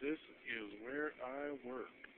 This is where I work.